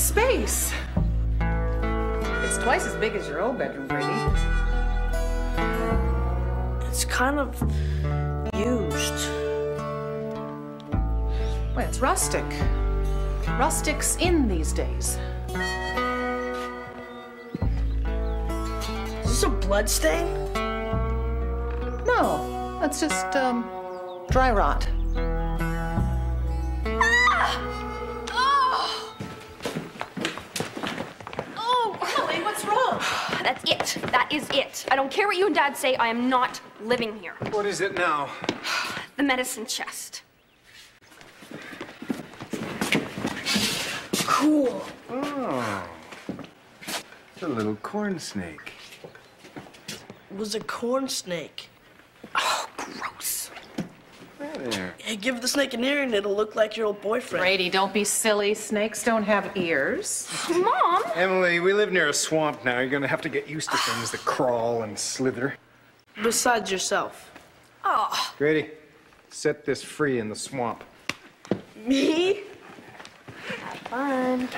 What a great space. It's twice as big as your old bedroom, Grady. It's kind of used. Well, it's rustic. Rustic's in these days. Is this a blood stain? No, that's just, um, dry rot. That's it. That is it. I don't care what you and Dad say. I am not living here. What is it now? The medicine chest. Cool. Oh. It's a little corn snake. It was a corn snake. Gross. There. Hey, give the snake an ear and it'll look like your old boyfriend. Grady, don't be silly. Snakes don't have ears. Mom! Emily, we live near a swamp now. You're gonna have to get used to things that crawl and slither. Besides yourself. Oh, Grady, set this free in the swamp. Me? Have fun.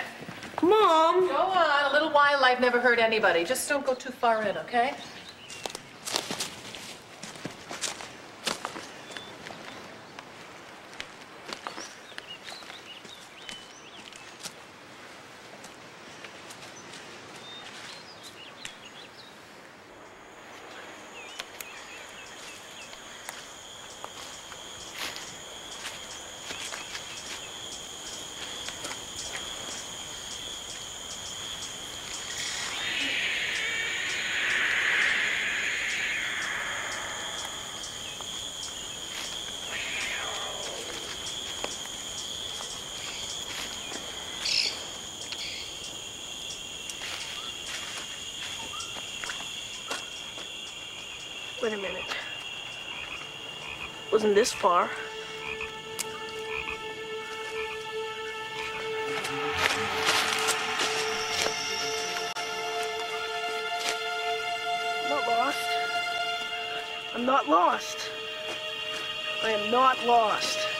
Mom! Go on, a little while I've never hurt anybody. Just don't go too far in, okay? Wait a minute. Wasn't this far? I'm not lost. I'm not lost. I am not lost.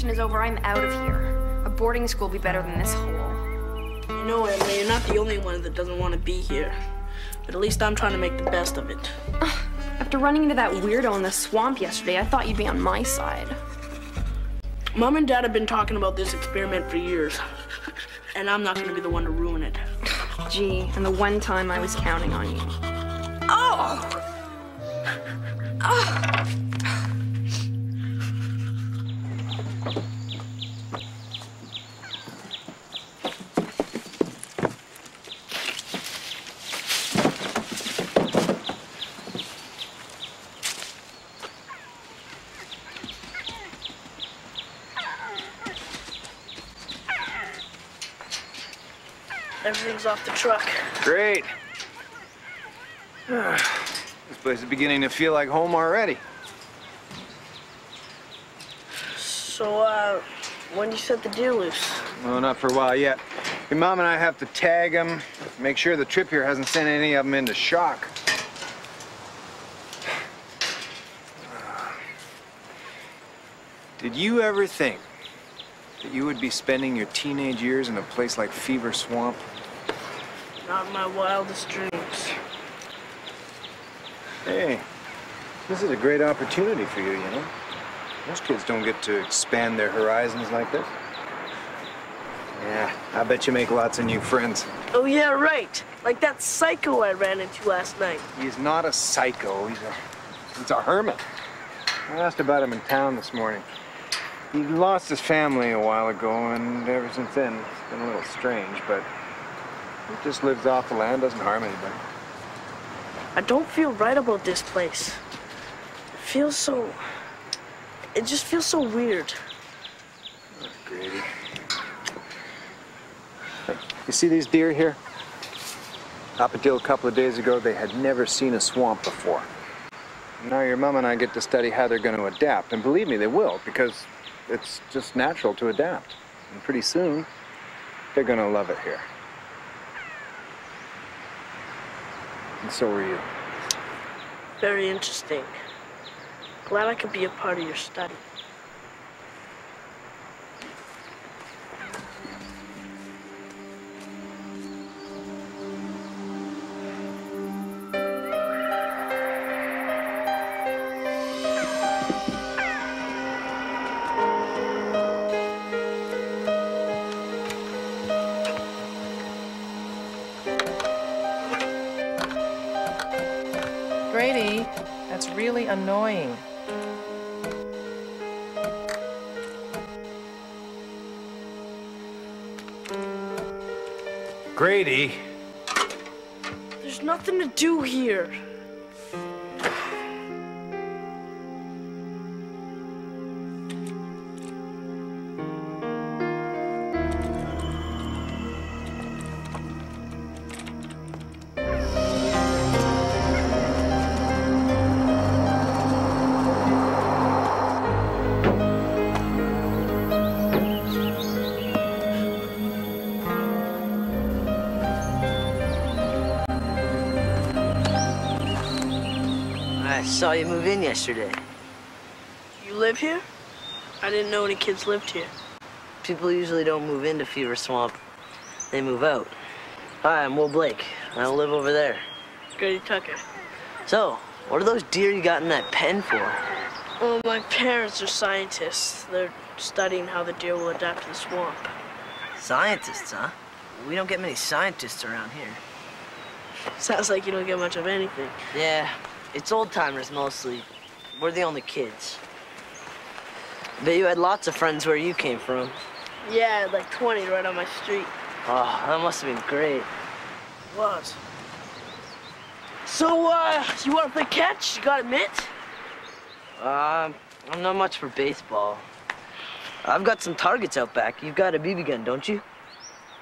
Vacation is over, I'm out of here. A boarding school will be better than this hole. You know, Emily, you're not the only one that doesn't want to be here. But at least I'm trying to make the best of it. After running into that weirdo in the swamp yesterday, I thought you'd be on my side. Mom and Dad have been talking about this experiment for years. And I'm not going to be the one to ruin it. Gee, and the one time I was counting on you. Oh! oh! Everything's off the truck. Great. this place is beginning to feel like home already. So, uh, when do you set the deer loose? Well, not for a while yet. Your mom and I have to tag them, make sure the trip here hasn't sent any of them into shock. Did you ever think that you would be spending your teenage years in a place like Fever Swamp? Not in my wildest dreams. Hey, this is a great opportunity for you, you know? Most kids don't get to expand their horizons like this. Yeah, I bet you make lots of new friends. Oh, yeah, right. Like that psycho I ran into last night. He's not a psycho. He's a, he's a hermit. I asked about him in town this morning. He lost his family a while ago, and ever since then, it's been a little strange, but he just lives off the land, doesn't harm anybody. I don't feel right about this place. It feels so. It just feels so weird. Grady. You see these deer here? Up until a couple of days ago, they had never seen a swamp before. Now your mom and I get to study how they're going to adapt, and believe me, they will, because it's just natural to adapt. And pretty soon, they're going to love it here. And so are you. Very interesting. Glad I could be a part of your study. Grady, that's really annoying. Grady! There's nothing to do here. Saw you move in yesterday. You live here? I didn't know any kids lived here. People usually don't move into Fever Swamp. They move out. Hi, I'm Will Blake. I live over there. Grady Tucker. So, what are those deer you got in that pen for? Well, my parents are scientists. They're studying how the deer will adapt to the swamp. Scientists, huh? We don't get many scientists around here. Sounds like you don't get much of anything. Yeah, it's old timers mostly. We're the only kids. Bet you had lots of friends where you came from. Yeah, like 20 right on my street. Oh, that must have been great. Was. So, uh, you want to play catch? You got a mitt? Um, I'm not much for baseball. I've got some targets out back. You've got a BB gun, don't you?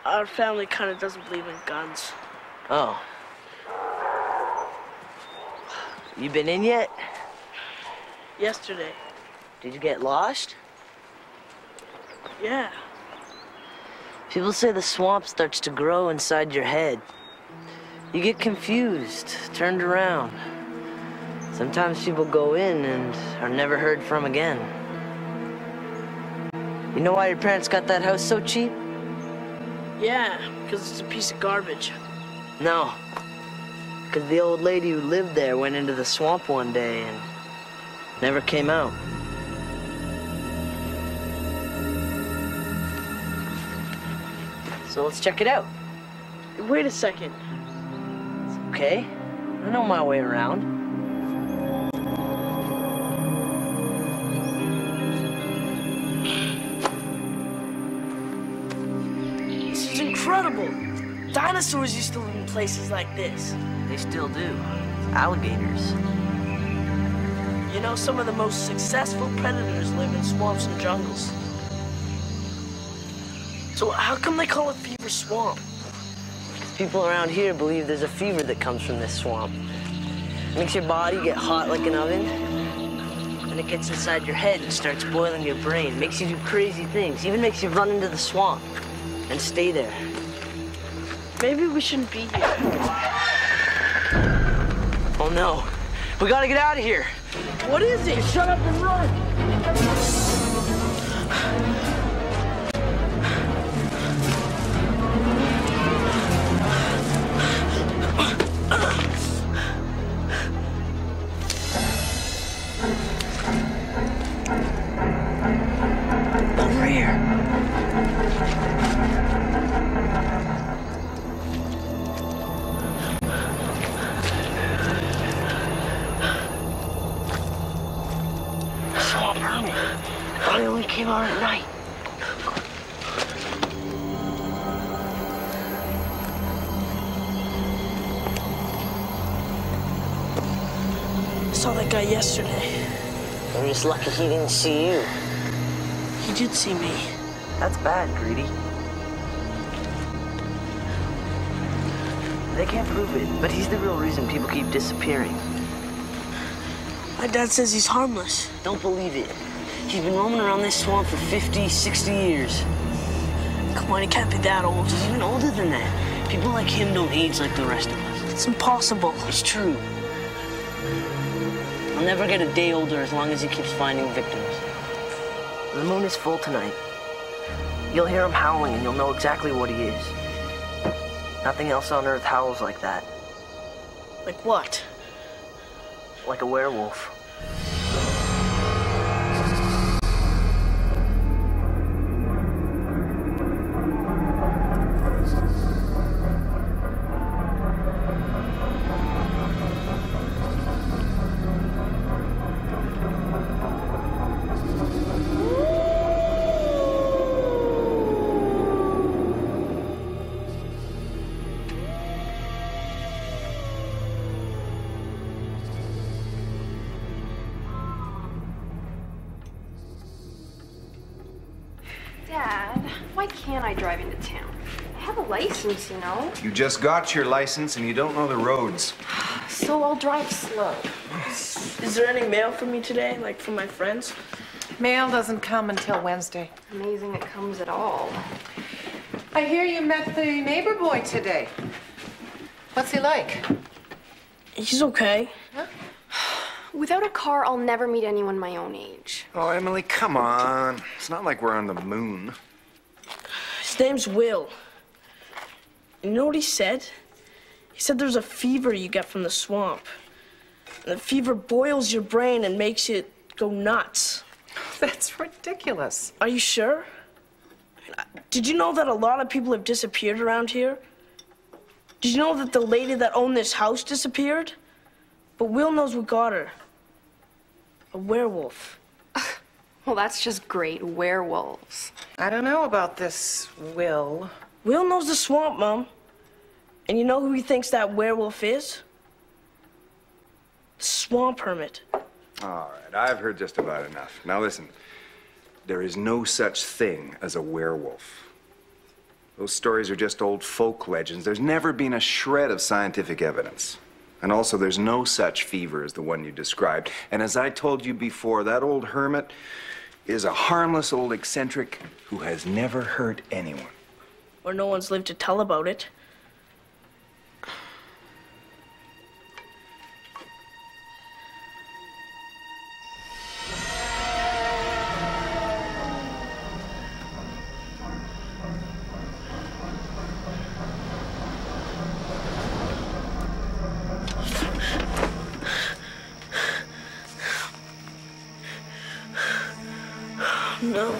Our family kind of doesn't believe in guns. Oh. You been in yet? Yesterday. Did you get lost? Yeah. People say the swamp starts to grow inside your head. You get confused, turned around. Sometimes people go in and are never heard from again. You know why your parents got that house so cheap? Yeah, because it's a piece of garbage. No. Because the old lady who lived there went into the swamp one day and never came out. So let's check it out. Wait a second. Okay? I know my way around. Dinosaurs used to live in places like this. They still do. Alligators. You know, some of the most successful predators live in swamps and jungles. So how come they call it Fever Swamp? People around here believe there's a fever that comes from this swamp. It makes your body get hot like an oven. And it gets inside your head and starts boiling your brain. Makes you do crazy things. Even makes you run into the swamp and stay there. Maybe we shouldn't be here. Oh no. We gotta get out of here. What is it? Shut up and run! Thought he only came out at night. I saw that guy yesterday. I'm just lucky he didn't see you. He did see me. That's bad, Grady. They can't prove it, but he's the real reason people keep disappearing. My dad says he's harmless. Don't believe it. He's been roaming around this swamp for 50, 60 years. Come on, he can't be that old. He's even older than that. People like him don't age like the rest of us. It's impossible. It's true. He'll never get a day older as long as he keeps finding victims. The moon is full tonight. You'll hear him howling and you'll know exactly what he is. Nothing else on earth howls like that. Like what? Like a werewolf. License, you know. You just got your license and you don't know the roads. So I'll drive slow. Is there any mail for me today, like from my friends? Mail doesn't come until Wednesday. Amazing it comes at all. I hear you met the neighbor boy today. What's he like? He's okay. Without a car, I'll never meet anyone my own age. Oh, Emily, come on. It's not like we're on the moon. His name's Will. You know what he said? He said there's a fever you get from the swamp. And the fever boils your brain and makes it go nuts. That's ridiculous. Are you sure? Did you know that a lot of people have disappeared around here? Did you know that the lady that owned this house disappeared? But Will knows what got her. A werewolf. Well, that's just great. Werewolves. I don't know about this Will. Will knows the swamp, Mom. And you know who he thinks that werewolf is? Swamp hermit. All right, I've heard just about enough. Now listen, there is no such thing as a werewolf. Those stories are just old folk legends. There's never been a shred of scientific evidence. And also, there's no such fever as the one you described. And as I told you before, that old hermit is a harmless old eccentric who has never hurt anyone. Or no one's lived to tell about it. No.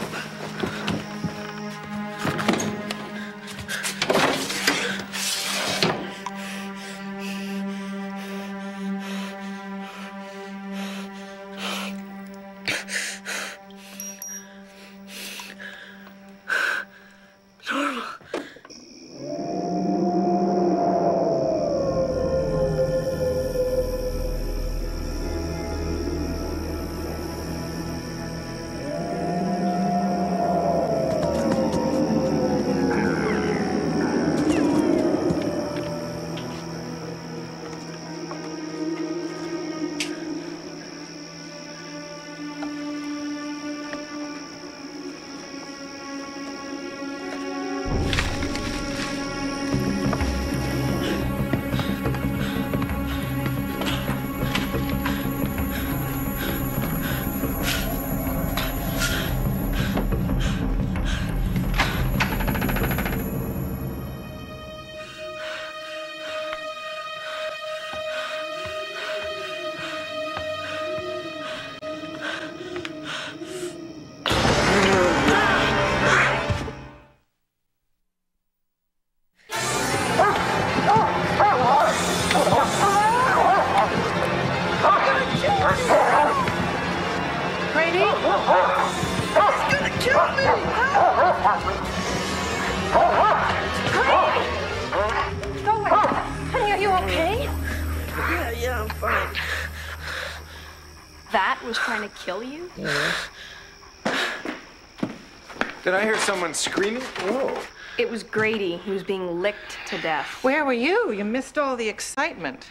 Someone screaming? Whoa. It was Grady. He was being licked to death. Where were you? You missed all the excitement.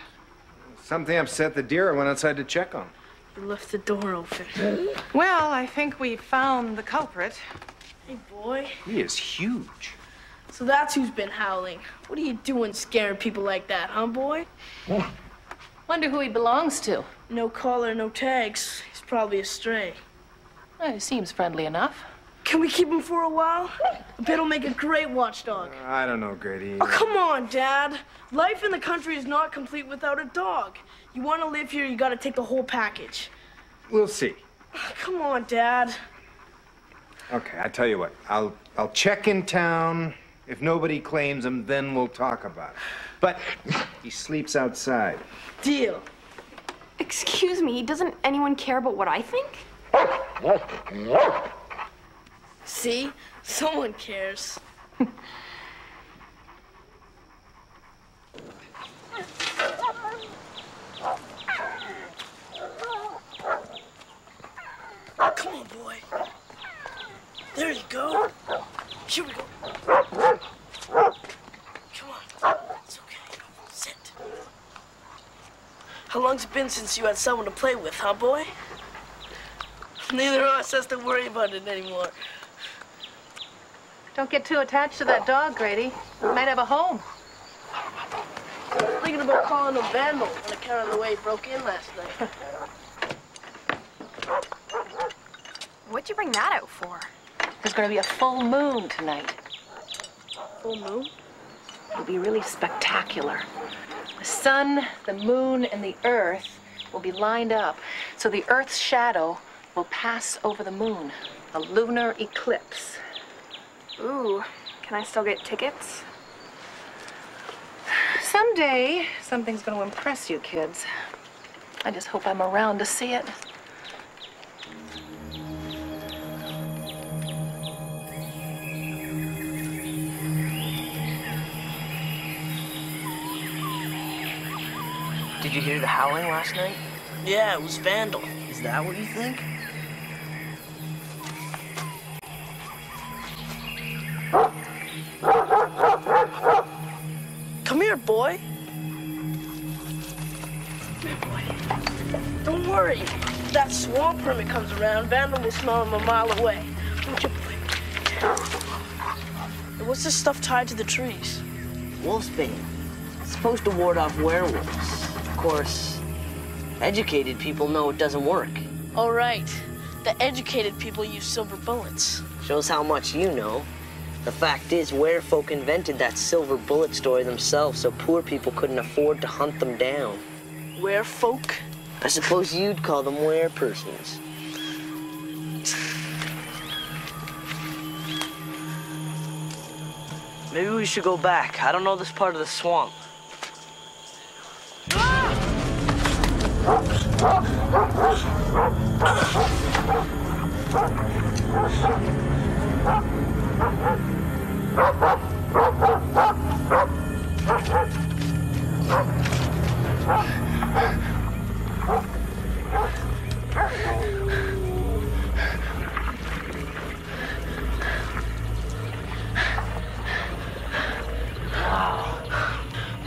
Something upset the deer. I went outside to check on. You left the door open. Well, I think we found the culprit. Hey, boy. He is huge. So that's who's been howling. What are you doing scaring people like that, huh, boy? Wonder who he belongs to. No collar, no tags. He's probably a stray. Well, he seems friendly enough. Can we keep him for a while? I bet he'll make a great watchdog. I don't know, Grady. Oh, come on, Dad. Life in the country is not complete without a dog. You want to live here, you got to take the whole package. We'll see. Oh, come on, Dad. Okay, I tell you what. I'll I'll check in town. If nobody claims him, then we'll talk about it. But he sleeps outside. Deal. Excuse me, doesn't anyone care about what I think? See? Someone cares. Come on, boy. There you go. Here we go. Come on. It's okay. Sit. How long's it been since you had someone to play with, huh, boy? Neither of us has to worry about it anymore. Don't get too attached to that dog, Grady. He might have a home. Thinking about calling him Vandal on account of the way he broke in last night. What'd you bring that out for? There's going to be a full moon tonight. Full moon? It'll be really spectacular. The sun, the moon, and the earth will be lined up, so the earth's shadow will pass over the moon. A lunar eclipse. Ooh, can I still get tickets? Someday, something's going to impress you kids. I just hope I'm around to see it. Did you hear the howling last night? Yeah, it was Vandal. Is that what you think? Don't worry. If that swamp permit comes around, Vandal will smell him a mile away. Don't you, What's this stuff tied to the trees? Wolfsbane. It's supposed to ward off werewolves. Of course, educated people know it doesn't work. All right. The educated people use silver bullets. Shows how much you know. The fact is, werefolk invented that silver bullet story themselves so poor people couldn't afford to hunt them down. Where folk? I suppose you'd call them werepersons. Maybe we should go back. I don't know this part of the swamp. Ah!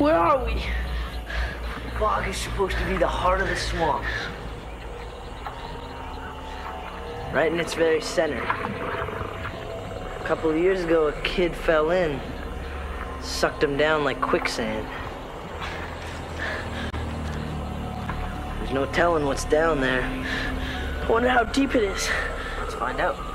Where are we? Bog is supposed to be the heart of the swamp. Right in its very center. A couple of years ago, a kid fell in, sucked him down like quicksand. There's no telling what's down there. I wonder how deep it is. Let's find out.